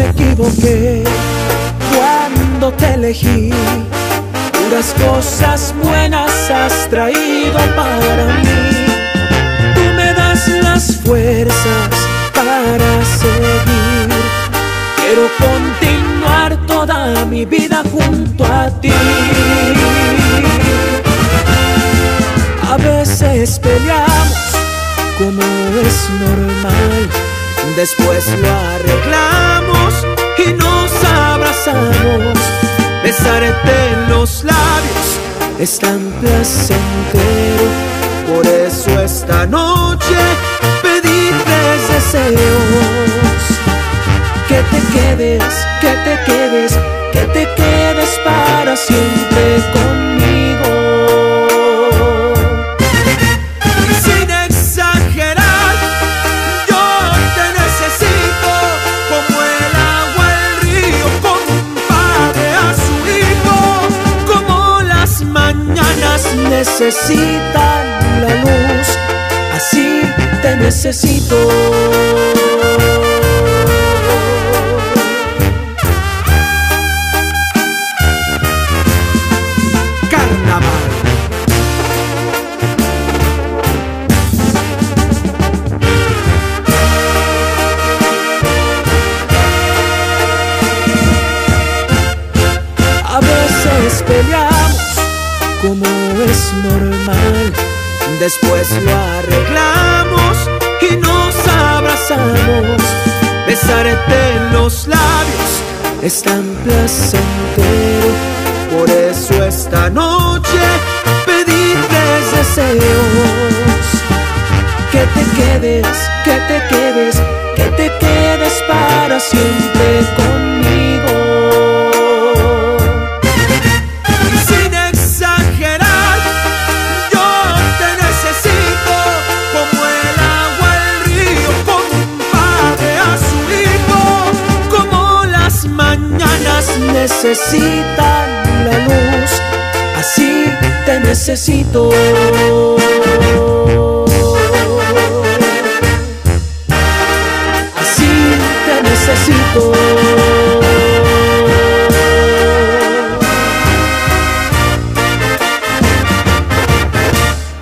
equivoqué cuando te elegí. Puras cosas buenas has traído para mí. Tú me das las fuerzas para seguir. Quiero continuar toda mi vida junto a ti. A veces peleamos como es normal. Después lo arreglamos Besarte los labios es tan placentero. Por eso esta noche pedí tres deseos. Que te quedes, que te quedes, que te quedes para siempre necesitan la luz, así te necesito. A veces peleamos como es normal. Después lo arreglamos y nos abrazamos. Besarte en los labios es tan placentero. Por eso esta noche pedí tres deseos. Que te quedes, que te quedes, que te quedes para siempre más necesitan la luz, así te necesito. Así te necesito.